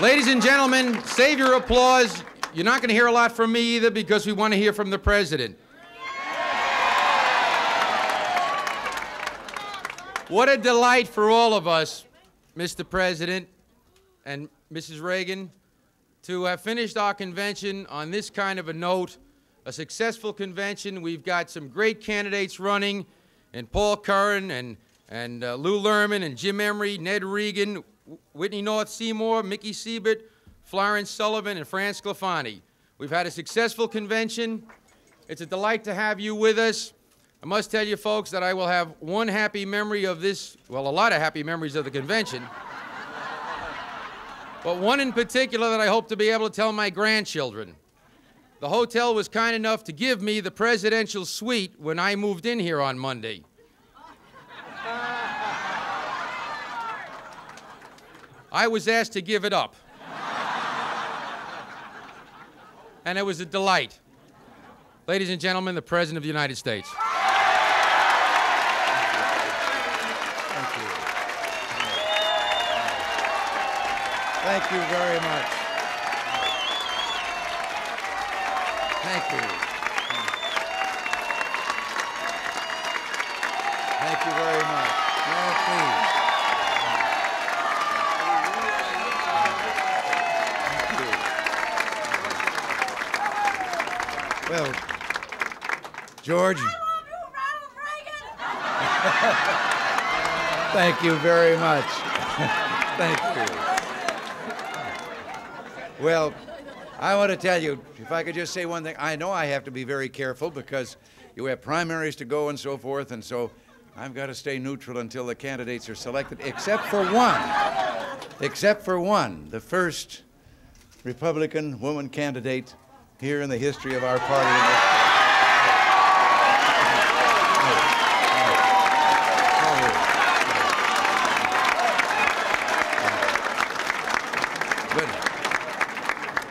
Ladies and gentlemen, save your applause. You're not going to hear a lot from me either because we want to hear from the president. What a delight for all of us, Mr. President and Mrs. Reagan, to have finished our convention on this kind of a note, a successful convention. We've got some great candidates running, and Paul Curran and, and uh, Lew Lehrman and Jim Emery, Ned Regan, Whitney North Seymour, Mickey Siebert, Florence Sullivan, and Fran Sclafani. We've had a successful convention. It's a delight to have you with us. I must tell you, folks, that I will have one happy memory of this, well, a lot of happy memories of the convention. but one in particular that I hope to be able to tell my grandchildren. The hotel was kind enough to give me the presidential suite when I moved in here on Monday. I was asked to give it up. and it was a delight. Ladies and gentlemen, the President of the United States. Thank you. Thank you very much. Thank you. Thank you very much. Please. Well, George. I love you, Ronald Reagan. Thank you very much. Thank you. Well, I want to tell you, if I could just say one thing, I know I have to be very careful because you have primaries to go and so forth, and so I've got to stay neutral until the candidates are selected, except for one. Except for one, the first Republican woman candidate here in the history of our party.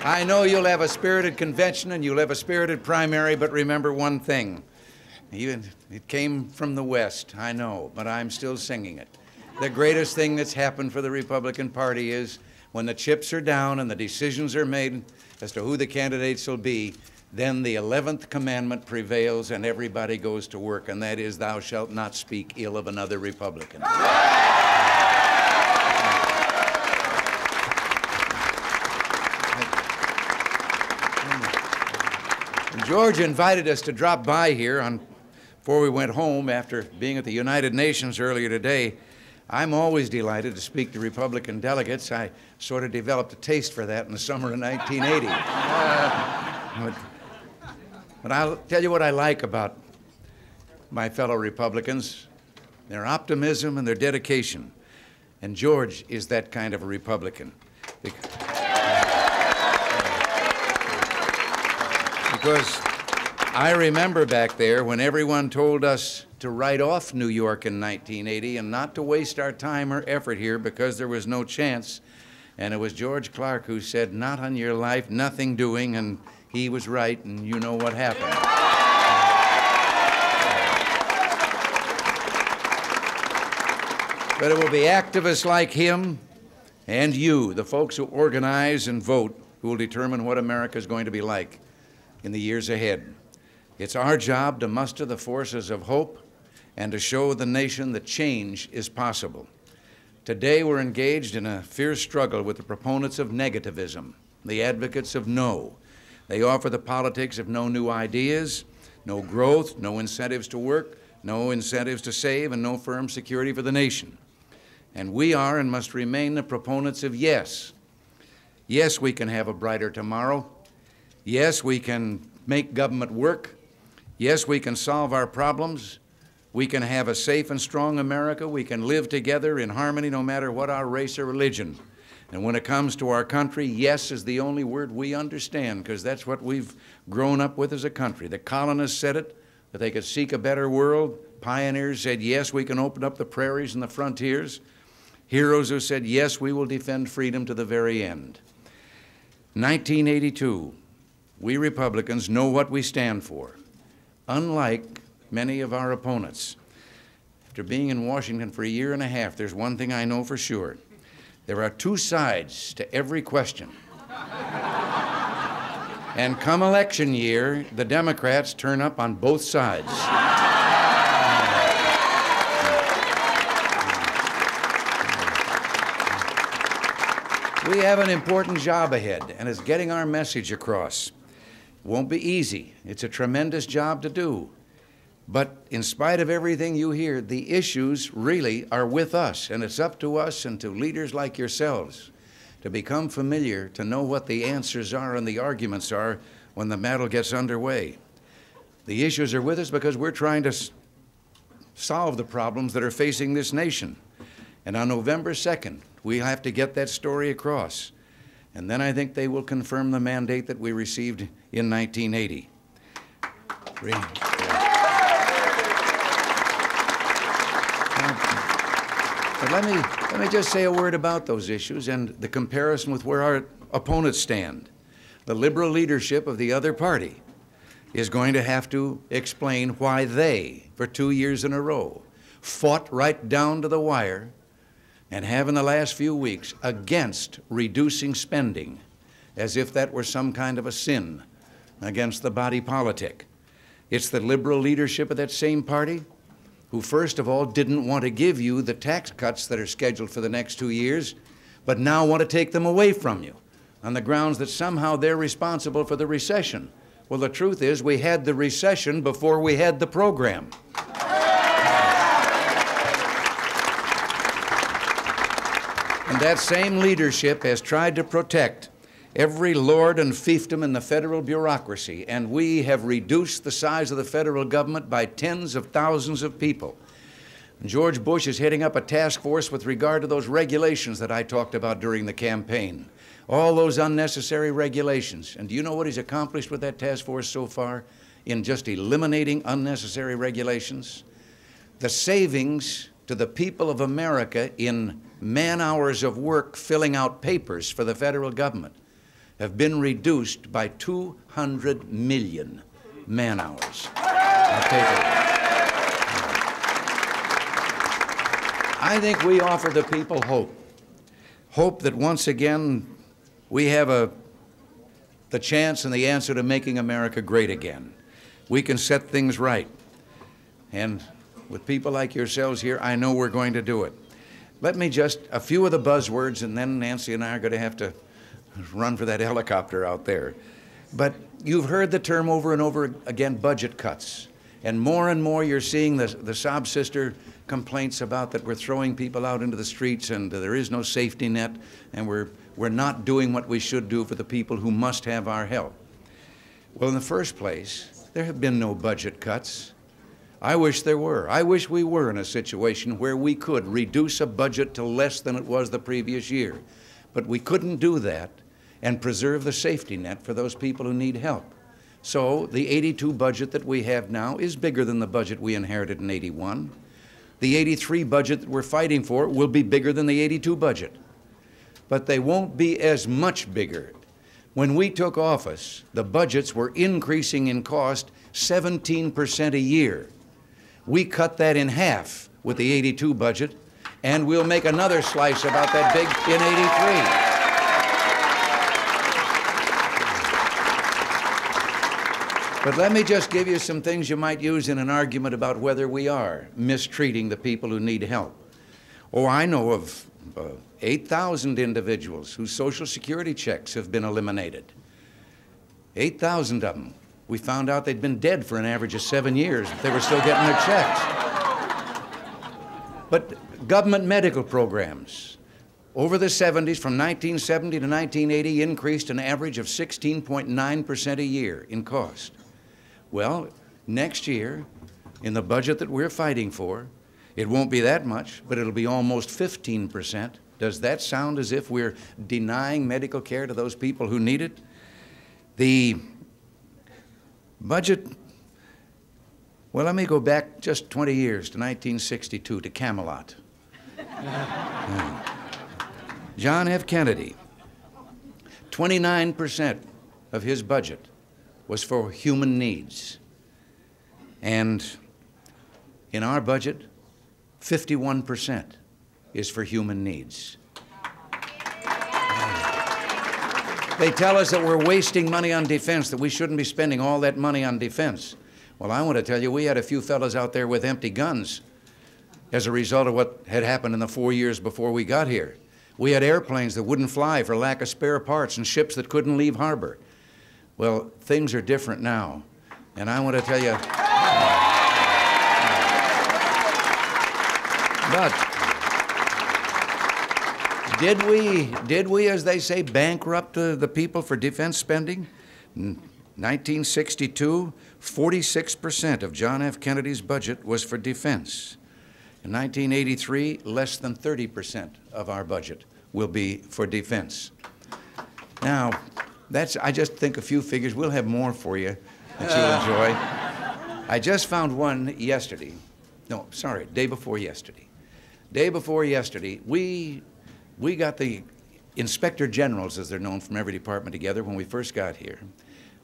I know you'll have a spirited convention and you'll have a spirited primary, but remember one thing. Even it came from the West, I know, but I'm still singing it. The greatest thing that's happened for the Republican Party is when the chips are down and the decisions are made as to who the candidates will be, then the 11th commandment prevails and everybody goes to work, and that is, Thou shalt not speak ill of another Republican. George invited us to drop by here on, before we went home after being at the United Nations earlier today. I'm always delighted to speak to Republican delegates. I sort of developed a taste for that in the summer of 1980. Uh, but, but I'll tell you what I like about my fellow Republicans their optimism and their dedication. And George is that kind of a Republican. Because I remember back there when everyone told us to write off New York in 1980 and not to waste our time or effort here because there was no chance. And it was George Clark who said, Not on your life, nothing doing, and he was right, and you know what happened. But it will be activists like him and you, the folks who organize and vote, who will determine what America is going to be like in the years ahead. It's our job to muster the forces of hope and to show the nation that change is possible. Today, we're engaged in a fierce struggle with the proponents of negativism, the advocates of no. They offer the politics of no new ideas, no growth, no incentives to work, no incentives to save, and no firm security for the nation. And we are and must remain the proponents of yes. Yes, we can have a brighter tomorrow. Yes, we can make government work. Yes, we can solve our problems. We can have a safe and strong America. We can live together in harmony no matter what our race or religion. And when it comes to our country, yes is the only word we understand because that's what we've grown up with as a country. The colonists said it, that they could seek a better world. Pioneers said, yes, we can open up the prairies and the frontiers. Heroes who said, yes, we will defend freedom to the very end. 1982, we Republicans know what we stand for. Unlike many of our opponents, after being in Washington for a year and a half, there's one thing I know for sure. There are two sides to every question. and come election year, the Democrats turn up on both sides. We have an important job ahead, and it's getting our message across. Won't be easy. It's a tremendous job to do. But in spite of everything you hear, the issues really are with us, and it's up to us and to leaders like yourselves to become familiar, to know what the answers are and the arguments are when the battle gets underway. The issues are with us because we're trying to solve the problems that are facing this nation. And on November 2nd, we have to get that story across. And then I think they will confirm the mandate that we received in 1980. But let me, let me just say a word about those issues and the comparison with where our opponents stand. The liberal leadership of the other party is going to have to explain why they, for two years in a row, fought right down to the wire and have in the last few weeks against reducing spending as if that were some kind of a sin against the body politic. It's the liberal leadership of that same party who, first of all, didn't want to give you the tax cuts that are scheduled for the next two years, but now want to take them away from you on the grounds that somehow they're responsible for the recession. Well, the truth is, we had the recession before we had the program. And that same leadership has tried to protect every lord and fiefdom in the federal bureaucracy, and we have reduced the size of the federal government by tens of thousands of people. George Bush is heading up a task force with regard to those regulations that I talked about during the campaign. All those unnecessary regulations. And do you know what he's accomplished with that task force so far in just eliminating unnecessary regulations? The savings to the people of America in man hours of work filling out papers for the federal government have been reduced by 200 million man hours. I think we offer the people hope. Hope that once again we have a, the chance and the answer to making America great again. We can set things right. And with people like yourselves here, I know we're going to do it. Let me just, a few of the buzzwords, and then Nancy and I are going to have to run for that helicopter out there. But you've heard the term over and over again budget cuts. And more and more you're seeing the, the sob sister complaints about that we're throwing people out into the streets and there is no safety net and we're, we're not doing what we should do for the people who must have our help. Well, in the first place, there have been no budget cuts. I wish there were. I wish we were in a situation where we could reduce a budget to less than it was the previous year. But we couldn't do that and preserve the safety net for those people who need help. So the 82 budget that we have now is bigger than the budget we inherited in 81. The 83 budget that we're fighting for will be bigger than the 82 budget. But they won't be as much bigger. When we took office, the budgets were increasing in cost 17% a year. We cut that in half with the 82 budget, and we'll make another slice about that big in 83. But let me just give you some things you might use in an argument about whether we are mistreating the people who need help. Oh, I know of uh, 8,000 individuals whose Social Security checks have been eliminated. 8,000 of them. We found out they'd been dead for an average of seven years. But they were still getting their checks. But government medical programs over the 70s, from 1970 to 1980, increased an average of 16.9% a year in cost. Well, next year, in the budget that we're fighting for, it won't be that much, but it'll be almost 15%. Does that sound as if we're denying medical care to those people who need it? The budget, well, let me go back just 20 years to 1962 to Camelot. John F. Kennedy, 29% of his budget was for human needs. And in our budget, 51% is for human needs. They tell us that we're wasting money on defense, that we shouldn't be spending all that money on defense. Well, I want to tell you, we had a few fellows out there with empty guns as a result of what had happened in the four years before we got here. We had airplanes that wouldn't fly for lack of spare parts and ships that couldn't leave harbor. Well, things are different now. And I want to tell you. But did we, did we, as they say, bankrupt uh, the people for defense spending? In 1962, 46% of John F. Kennedy's budget was for defense. In 1983, less than 30% of our budget will be for defense. Now, that's, I just think a few figures. We'll have more for you that you'll enjoy. I just found one yesterday. No, sorry, day before yesterday. Day before yesterday, we, we got the inspector generals, as they're known from every department, together when we first got here.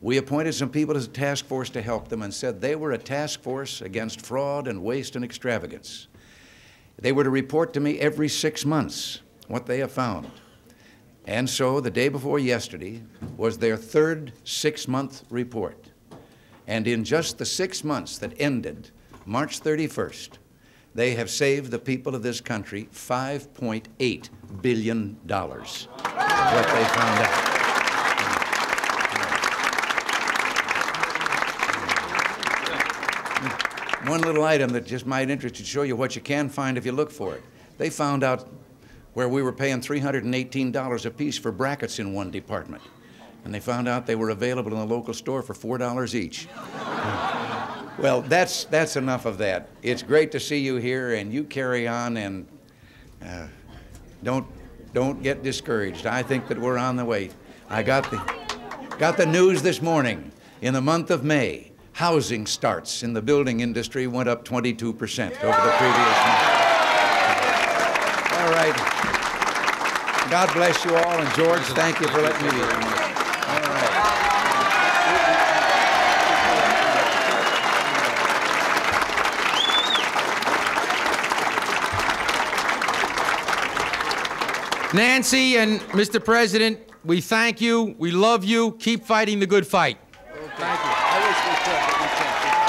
We appointed some people as a task force to help them and said they were a task force against fraud and waste and extravagance. They were to report to me every six months what they have found. And so the day before yesterday was their third six month report. And in just the six months that ended March 31st, they have saved the people of this country $5.8 billion. what they found out. One little item that just might interest you to show you what you can find if you look for it. They found out where we were paying $318 a piece for brackets in one department. And they found out they were available in the local store for $4 each. well, that's, that's enough of that. It's great to see you here, and you carry on and uh, don't, don't get discouraged. I think that we're on the way. I got the, got the news this morning. In the month of May, housing starts in the building industry went up 22% over the previous month. All right. God bless you all. And George, thank you for letting me be here. All right. Nancy and Mr. President, we thank you. We love you. Keep fighting the good fight. Well, thank you. I wish we could, but we can't.